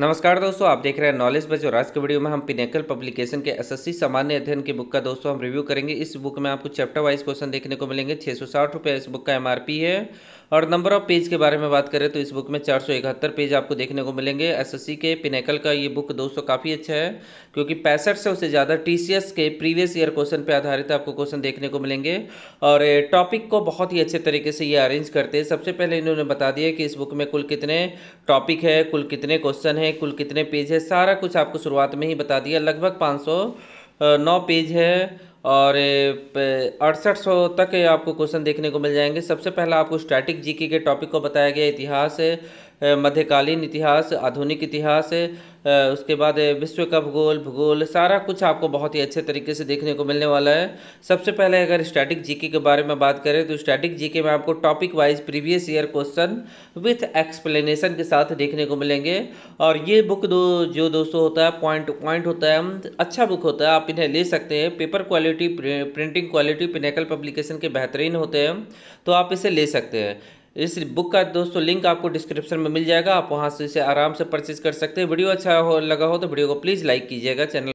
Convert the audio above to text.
नमस्कार दोस्तों, आप देख रहे हैं नॉलेज बच और आज के वीडियो में हम पिनेकल पब्लिकेशन के एसएससी सामान्य अध्ययन की बुक का दोस्तों हम रिव्यू करेंगे। इस बुक में आपको चैप्टर वाइज क्वेश्चन देखने को मिलेंगे। छः सौ साठ रुपये इस बुक का एमआरपी है। और नंबर ऑफ़ पेज के बारे में बात करें तो इस बुक में चार सौ इकहत्तर पेज आपको देखने को मिलेंगे। एसएससी के पिनेकल का ये बुक दोस्तों काफ़ी अच्छा है, क्योंकि पैंसठ सौ से ज़्यादा टीसीएस के प्रीवियस ईयर क्वेश्चन पर आधारित आपको क्वेश्चन देखने को मिलेंगे। और टॉपिक को बहुत ही अच्छे तरीके से ये अरेंज करते हैं। सबसे पहले इन्होंने बता दिया कि इस बुक में कुल कितने टॉपिक है, कुल कितने क्वेश्चन है कुल कितने पेज है, सारा कुछ आपको शुरुआत में ही बता दिया। लगभग पाँच सौ नौ पेज है और अड़सठ सौ तक आपको क्वेश्चन देखने को मिल जाएँगे। सबसे पहला आपको स्टैटिक जीके के टॉपिक को बताया गया, इतिहास मध्यकालीन इतिहास, आधुनिक इतिहास उसके बाद विश्व का भूगोल भूगोल सारा कुछ आपको बहुत ही अच्छे तरीके से देखने को मिलने वाला है। सबसे पहले अगर स्टैटिक जीके के बारे में बात करें तो स्टैटिक जीके में आपको topic wise previous year question with explanation के साथ देखने को मिलेंगे। और ये बुक दो, जो दोस्तों होता है पॉइंट पॉइंट होता है अच्छा बुक होता है, आप इन्हें ले सकते हैं। Paper quality printing quality pinnacle publication के बेहतरीन होते हैं तो आप इसे ले सकते हैं। इस बुक का दोस्तों लिंक आपको डिस्क्रिप्शन में मिल जाएगा। आप वहाँ से इसे आराम से परचेज कर सकते हैं। वीडियो अच्छा हो, लगा हो तो वीडियो को प्लीज़ लाइक कीजिएगा। चैनल